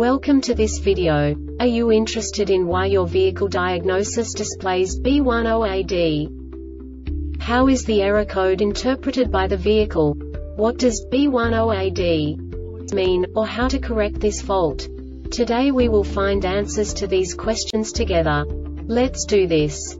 Welcome to this video. Are you interested in why your vehicle diagnosis displays B10AD? How is the error code interpreted by the vehicle? What does B10AD mean, or how to correct this fault? Today we will find answers to these questions together. Let's do this.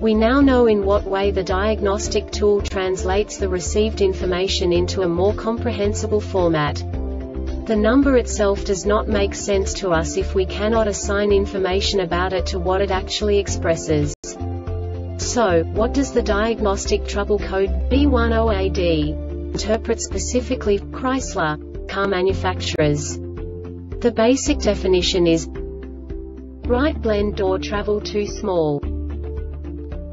We now know in what way the diagnostic tool translates the received information into a more comprehensible format. The number itself does not make sense to us if we cannot assign information about it to what it actually expresses. So, what does the diagnostic trouble code B10AD interpret specifically Chrysler car manufacturers? The basic definition is right blend door travel too small.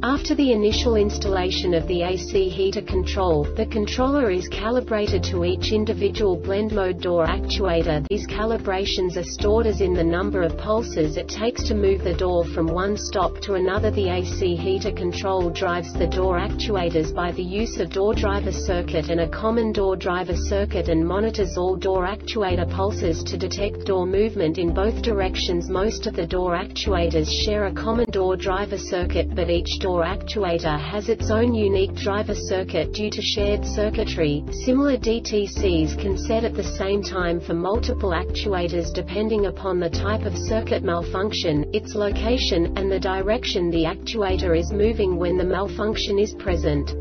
After the initial installation of the AC heater control, the controller is calibrated to each individual blend mode door actuator. These calibrations are stored as in the number of pulses it takes to move the door from one stop to another. The AC heater control drives the door actuators by the use of door driver circuit and a common door driver circuit and monitors all door actuator pulses to detect door movement in both directions. Most of the door actuators share a common door driver circuit but each door door actuator has its own unique driver circuit due to shared circuitry. Similar DTCs can set at the same time for multiple actuators depending upon the type of circuit malfunction, its location, and the direction the actuator is moving when the malfunction is present.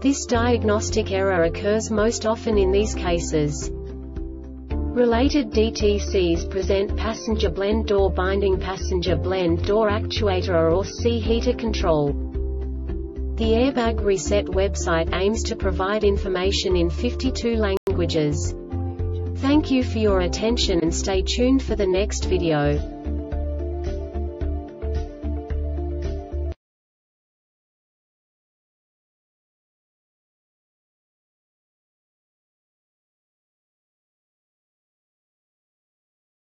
This diagnostic error occurs most often in these cases. Related DTCs present passenger blend door binding passenger blend door actuator or C heater control. The Airbag Reset website aims to provide information in 52 languages. Thank you for your attention and stay tuned for the next video.